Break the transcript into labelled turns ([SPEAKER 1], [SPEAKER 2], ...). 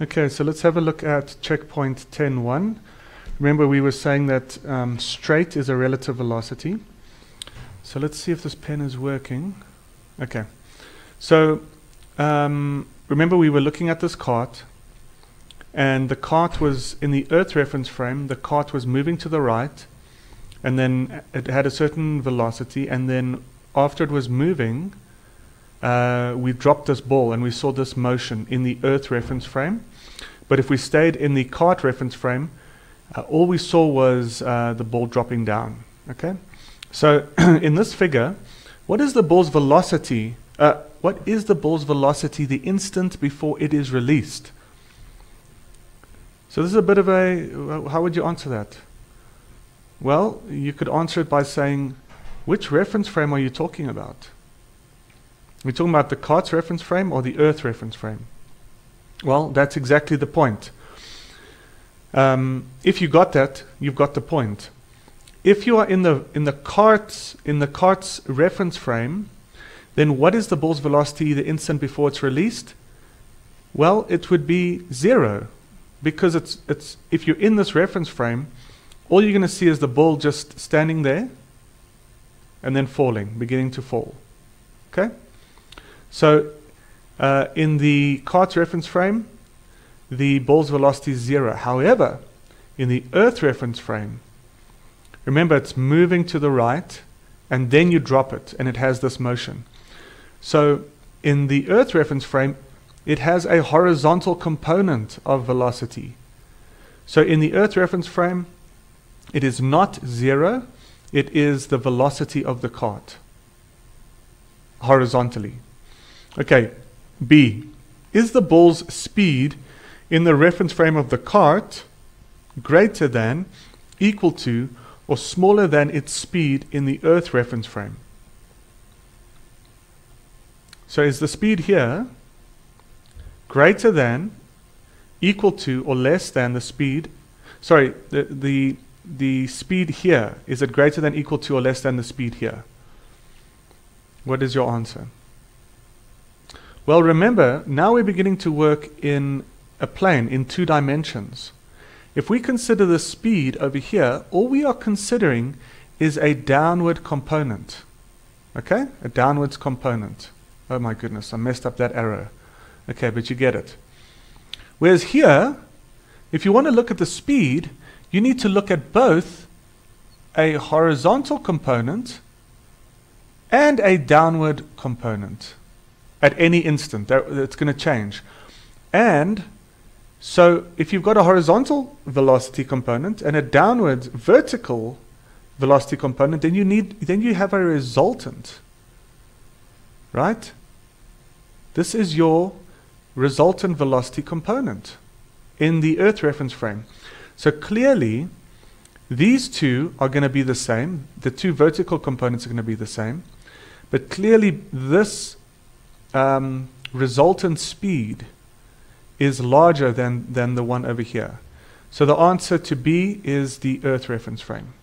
[SPEAKER 1] Okay, so let's have a look at checkpoint 10.1. Remember we were saying that um, straight is a relative velocity. So let's see if this pen is working. Okay. So um, remember we were looking at this cart and the cart was in the earth reference frame, the cart was moving to the right and then it had a certain velocity and then after it was moving, uh, we dropped this ball and we saw this motion in the earth reference frame. But if we stayed in the cart reference frame, uh, all we saw was uh, the ball dropping down. Okay, so in this figure, what is the ball's velocity? Uh, what is the ball's velocity the instant before it is released? So this is a bit of a. How would you answer that? Well, you could answer it by saying, which reference frame are you talking about? We're talking about the cart's reference frame or the Earth reference frame. Well, that's exactly the point. Um, if you got that, you've got the point. If you are in the in the cart's in the cart's reference frame, then what is the ball's velocity the instant before it's released? Well, it would be zero, because it's it's if you're in this reference frame, all you're going to see is the ball just standing there, and then falling, beginning to fall. Okay. So uh, in the cart's reference frame, the ball's velocity is zero. However, in the Earth reference frame, remember it's moving to the right, and then you drop it, and it has this motion. So in the Earth reference frame, it has a horizontal component of velocity. So in the Earth reference frame, it is not zero, it is the velocity of the cart horizontally. Okay, B. Is the ball's speed in the reference frame of the cart greater than, equal to, or smaller than its speed in the Earth reference frame? So is the speed here greater than, equal to, or less than the speed? Sorry, the, the, the speed here, is it greater than, equal to, or less than the speed here? What is your answer? Well, remember, now we're beginning to work in a plane in two dimensions. If we consider the speed over here, all we are considering is a downward component. Okay? A downwards component. Oh my goodness, I messed up that arrow. Okay, but you get it. Whereas here, if you want to look at the speed, you need to look at both a horizontal component and a downward component at any instant. That, it's going to change. And so if you've got a horizontal velocity component and a downward vertical velocity component, then you need then you have a resultant. Right? This is your resultant velocity component in the Earth reference frame. So clearly, these two are going to be the same. The two vertical components are going to be the same. But clearly, this um, resultant speed is larger than, than the one over here. So the answer to B is the Earth reference frame.